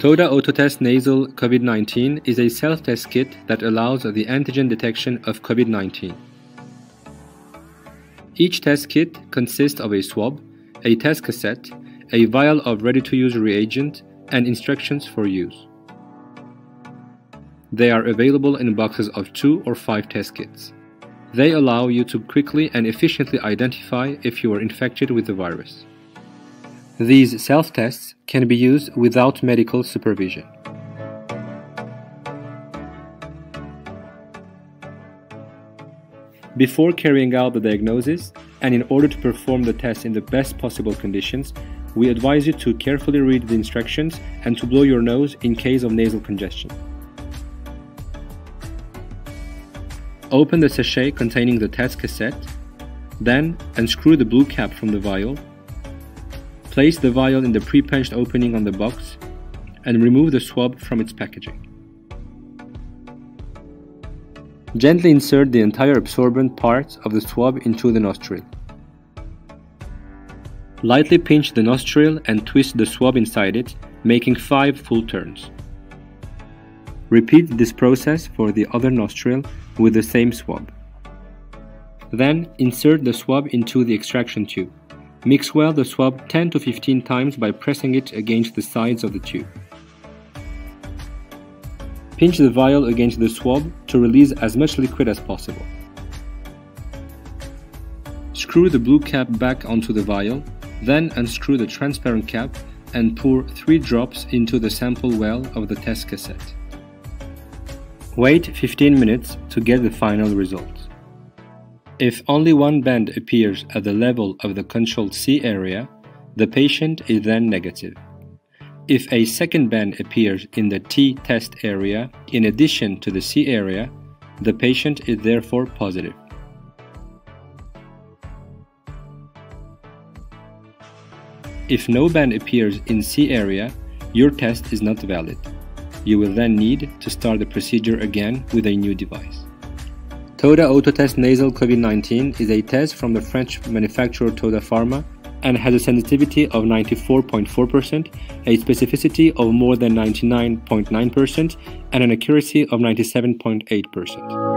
TODA Autotest Nasal COVID-19 is a self-test kit that allows the antigen detection of COVID-19. Each test kit consists of a swab, a test cassette, a vial of ready-to-use reagent, and instructions for use. They are available in boxes of 2 or 5 test kits. They allow you to quickly and efficiently identify if you are infected with the virus. These self-tests can be used without medical supervision. Before carrying out the diagnosis, and in order to perform the test in the best possible conditions, we advise you to carefully read the instructions and to blow your nose in case of nasal congestion. Open the sachet containing the test cassette, then unscrew the blue cap from the vial Place the vial in the pre-punched opening on the box and remove the swab from its packaging. Gently insert the entire absorbent part of the swab into the nostril. Lightly pinch the nostril and twist the swab inside it, making 5 full turns. Repeat this process for the other nostril with the same swab. Then insert the swab into the extraction tube. Mix well the swab 10 to 15 times by pressing it against the sides of the tube. Pinch the vial against the swab to release as much liquid as possible. Screw the blue cap back onto the vial, then unscrew the transparent cap and pour 3 drops into the sample well of the test cassette. Wait 15 minutes to get the final result. If only one band appears at the level of the controlled C area, the patient is then negative. If a second band appears in the T test area in addition to the C area, the patient is therefore positive. If no band appears in C area, your test is not valid. You will then need to start the procedure again with a new device. TODA Autotest Nasal COVID-19 is a test from the French manufacturer TODA Pharma and has a sensitivity of 94.4%, a specificity of more than 99.9%, and an accuracy of 97.8%.